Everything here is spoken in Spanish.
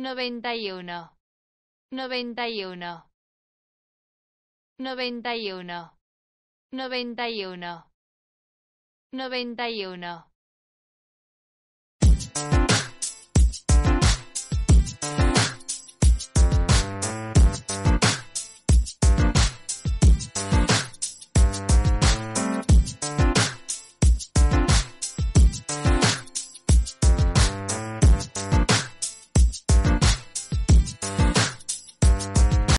noventa y uno, noventa y uno, noventa y uno, noventa y uno, noventa y uno.